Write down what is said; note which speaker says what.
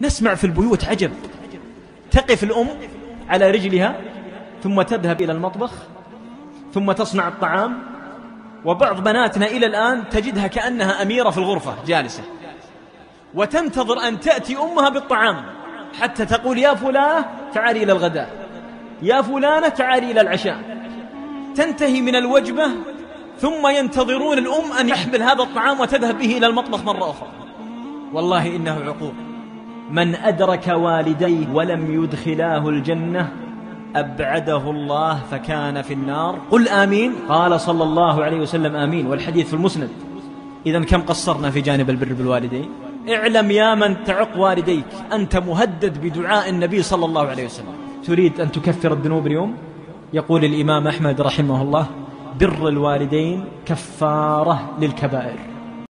Speaker 1: نسمع في البيوت عجب. تقف الأم على رجلها ثم تذهب إلى المطبخ ثم تصنع الطعام وبعض بناتنا إلى الآن تجدها كأنها أميرة في الغرفة جالسة. وتنتظر أن تأتي أمها بالطعام حتى تقول يا فلانة تعالي إلى الغداء يا فلانة تعالي إلى العشاء. تنتهي من الوجبة ثم ينتظرون الأم أن يحمل هذا الطعام وتذهب به إلى المطبخ مرة أخرى. والله إنه عقوق من أدرك والديه ولم يدخلاه الجنة أبعده الله فكان في النار. قل آمين. قال صلى الله عليه وسلم آمين. والحديث في المسند. إذا كم قصرنا في جانب البر بالوالدين؟ اعلم يا من تعق والديك. أنت مهدد بدعاء النبي صلى الله عليه وسلم. تريد أن تكفر الذنوب اليوم؟ يقول الإمام أحمد رحمه الله بر الوالدين كفارة للكبائر.